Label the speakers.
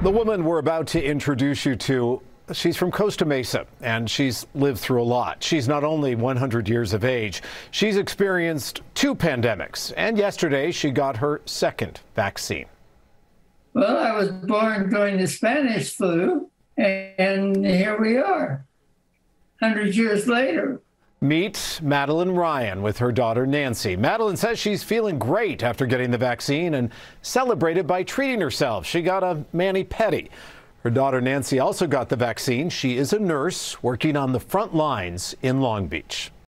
Speaker 1: The woman we're about to introduce you to, she's from Costa Mesa and she's lived through a lot. She's not only 100 years of age, she's experienced two pandemics, and yesterday she got her second vaccine.
Speaker 2: Well, I was born during the Spanish flu, and here we are, 100 years later.
Speaker 1: Meet Madelyn Ryan with her daughter Nancy. Madelyn says she's feeling great after getting the vaccine and celebrated by treating herself. She got a mani pedi. Her daughter Nancy also got the vaccine. She is a nurse working on the front lines in Long Beach.